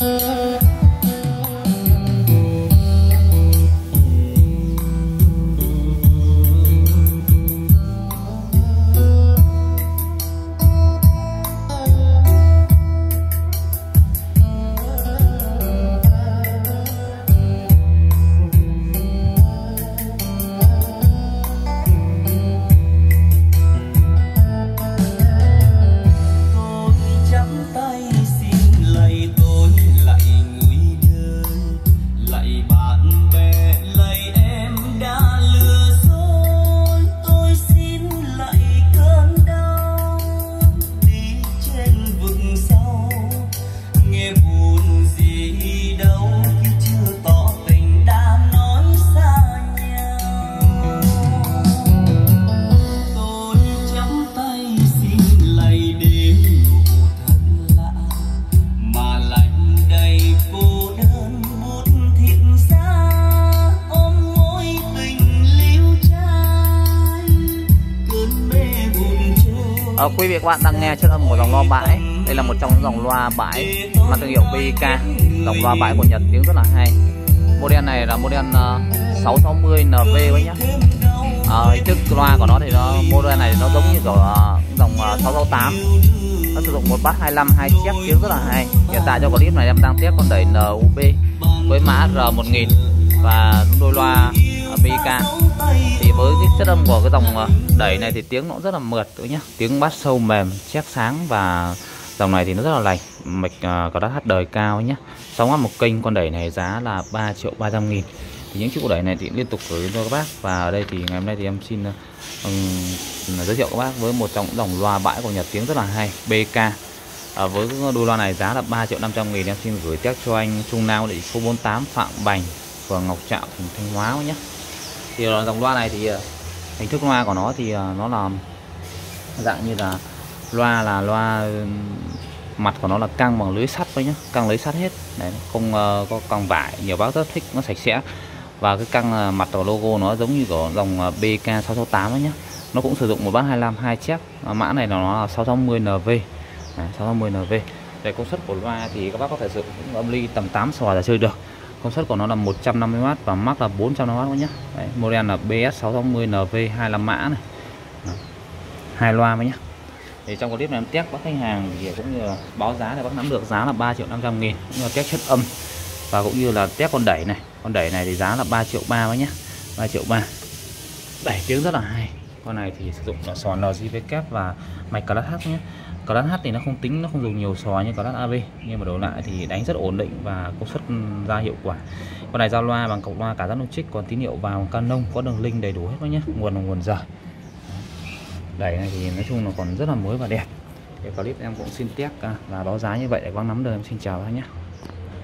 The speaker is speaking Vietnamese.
Oh. À, quý vị các bạn đang nghe chất âm của dòng loa bãi. Đây là một trong những dòng loa bãi mang thương hiệu BK dòng loa bãi của Nhật tiếng rất là hay. Model này là model uh, 660 NV với nhá. À, hình thức loa của nó thì nó model này nó giống như kiểu uh, dòng ờ, uh, 668 nó sử dụng một bass 25 hai chiếc tiếng rất là hay. Hiện tại cho clip này em đang tiếp con đẩy NUB với mã R1000 và đôi loa BK thì với cái chất âm của cái dòng à, đẩy này thì tiếng nó rất là mượt nữa nhá. Tiếng bass sâu mềm chép sáng và dòng này thì nó rất là lành. Mạch uh, có đắt hát đời cao nhé 6 một kênh con đẩy này giá là 3 triệu 300 nghìn. Thì những chiếc đẩy này thì liên tục gửi cho các bác. Và ở đây thì ngày hôm nay thì em xin um, giới thiệu các bác với một trong những dòng loa bãi của Nhật tiếng rất là hay BK à, với đôi loa này giá là 3 triệu 500 nghìn em xin gửi tiếp cho anh Trung nao địa số 48 Phạm Bành phường Ngọc Trạo thành Thanh Hóa nhé thì ờ, dòng loa này thì ờ, hình thức loa của nó thì ờ, nó là dạng như là loa là loa mặt của nó là căng bằng lưới sắt thôi nhá căng lưới sắt hết. Đấy không uh, có căng vải nhiều bác rất thích nó sạch sẽ. Và cái căng uh, mặt của logo nó giống như của dòng uh, BK668 ấy nhá nó cũng sử dụng một bát 25 hai chép. Mã này nó là 660 NV đấy, 660 NV về công suất của loa thì các bác có thể sử dụng âm ly tầm 8 sò là chơi được công suất của nó là 150W và mắc là 450W nhé Đấy, model là BS660 NV25 mã này. Đó. hai loa mới nhé thì trong clip này em test bác khách hàng thì cũng như là báo giá để bác nắm được giá là 3 triệu 500 nghìn cũng như là test chất âm và cũng như là test con đẩy này. Con đẩy này thì giá là 3 triệu 3 mới nhé 3 triệu 3 đẩy tiếng rất là hay con này thì sử dụng là sò NJVK và mạch class H nhé. Class H thì nó không tính, nó không dùng nhiều sò như class AV nhưng mà đổi lại thì đánh rất ổn định và công suất ra hiệu quả. Con này giao loa bằng cọc loa cả giáp trích còn tín hiệu vào canon, có đường link đầy đủ hết nhé, nguồn là nguồn rời đẩy này thì nói chung là còn rất là mới và đẹp. Cái clip em cũng xin test à, và báo giá như vậy để quang nắm đời em xin chào các nhé.